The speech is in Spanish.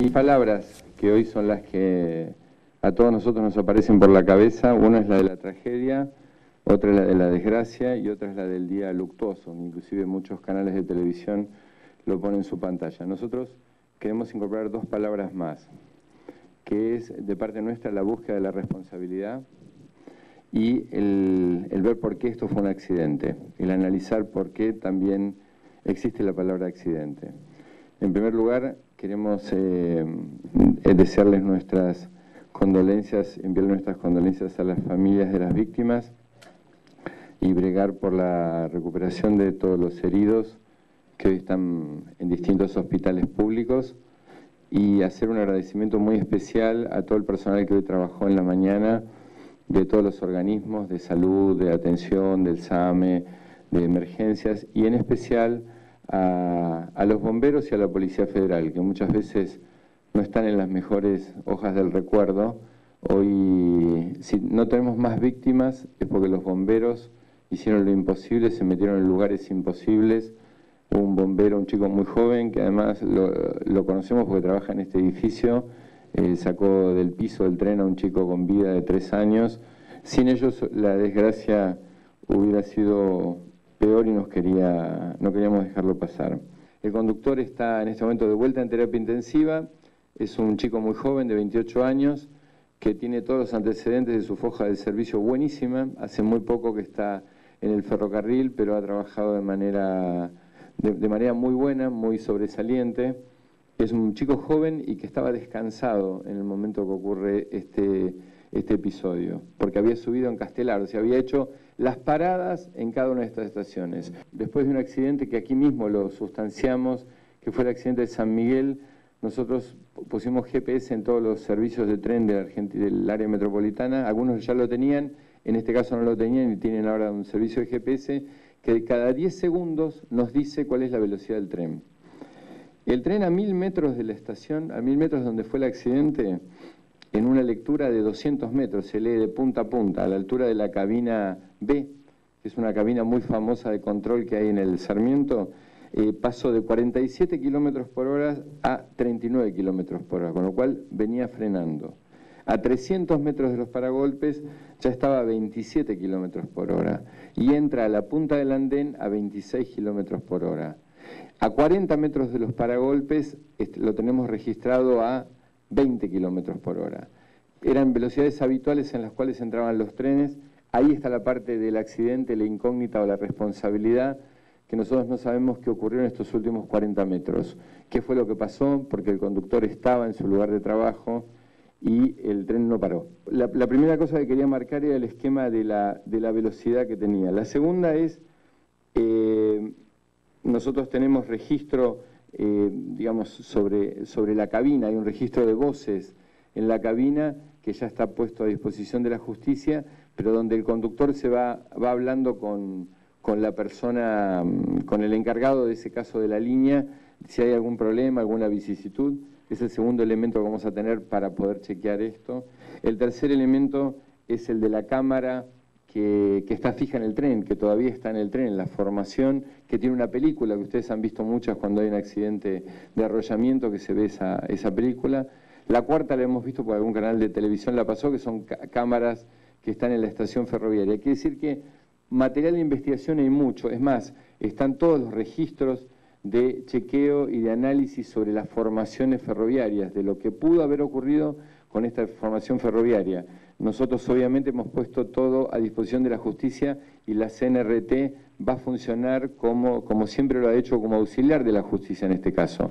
Mis palabras, que hoy son las que a todos nosotros nos aparecen por la cabeza, una es la de la tragedia, otra es la de la desgracia y otra es la del día luctuoso. Inclusive muchos canales de televisión lo ponen en su pantalla. Nosotros queremos incorporar dos palabras más, que es de parte nuestra la búsqueda de la responsabilidad y el, ver por qué esto fue un accidente, el analizar por qué también existe la palabra accidente. En primer lugar, queremos eh, desearles nuestras condolencias, enviar nuestras condolencias a las familias de las víctimas y bregar por la recuperación de todos los heridos que hoy están en distintos hospitales públicos. Y hacer un agradecimiento muy especial a todo el personal que hoy trabajó en la mañana de todos los organismos de salud, de atención, del SAME, de emergencias y en especial a, a los bomberos y a la Policía Federal, que muchas veces no están en las mejores hojas del recuerdo. Hoy, si no tenemos más víctimas, es porque los bomberos hicieron lo imposible, se metieron en lugares imposibles. Un bombero, un chico muy joven, que además lo, conocemos porque trabaja en este edificio, eh, sacó del piso del tren a un chico con vida de tres años. Sin ellos la desgracia hubiera sido peor y nos quería, no queríamos dejarlo pasar. El conductor está en este momento de vuelta en terapia intensiva, es un chico muy joven de 28 años que tiene todos los antecedentes de su foja de servicio buenísima. Hace muy poco que está en el ferrocarril, pero ha trabajado de manera, de, manera muy buena, muy sobresaliente. Es un chico joven y que estaba descansado en el momento que ocurre este, este episodio, porque había subido en Castelar, o sea, había hecho las paradas en cada una de estas estaciones. Después de un accidente que aquí mismo lo sustanciamos, que fue el accidente de San Miguel, nosotros pusimos GPS en todos los servicios de tren Argentina, del área metropolitana, algunos ya lo tenían, en este caso no lo tenían y tienen ahora un servicio de GPS que cada 10 segundos nos dice cuál es la velocidad del tren. El tren a mil metros de la estación, a mil metros donde fue el accidente, en una lectura de 200 metros, se lee de punta a punta, a la altura de la cabina B, que es una cabina muy famosa de control que hay en el Sarmiento, eh, pasó de 47 kilómetros por hora a 39 kilómetros por hora, con lo cual venía frenando. A 300 metros de los paragolpes ya estaba a 27 kilómetros por hora y entra a la punta del andén a 26 kilómetros por hora. A 40 metros de los paragolpes lo tenemos registrado a 20 kilómetros por hora. Eran velocidades habituales en las cuales entraban los trenes. Ahí está la parte del accidente, la incógnita o la responsabilidad que nosotros no sabemos qué ocurrió en estos últimos 40 metros. ¿Qué fue lo que pasó? Porque el conductor estaba en su lugar de trabajo y el tren no paró. La, primera cosa que quería marcar era el esquema de la, velocidad que tenía. La segunda es, eh, nosotros tenemos registro, eh, digamos, sobre, sobre la cabina, hay un registro de voces en la cabina que ya está puesto a disposición de la justicia, pero donde el conductor se va, va hablando con con la persona, mm, con el encargado de ese caso de la línea, si hay algún problema, alguna vicisitud. Es el segundo elemento que vamos a tener para poder chequear esto. El tercer elemento es el de la cámara que, está fija en el tren, que todavía está en el tren, la formación, que tiene una película que ustedes han visto muchas cuando hay un accidente de arrollamiento, que se ve esa, esa película. La cuarta la hemos visto por algún canal de televisión, la pasó, que son cámaras que están en la estación ferroviaria. Quiere decir que Material de investigación hay mucho, es más, están todos los registros de chequeo y de análisis sobre las formaciones ferroviarias, de lo que pudo haber ocurrido con esta formación ferroviaria. Nosotros obviamente hemos puesto todo a disposición de la justicia y la CNRT va a funcionar como, como siempre lo ha hecho como auxiliar de la justicia en este caso.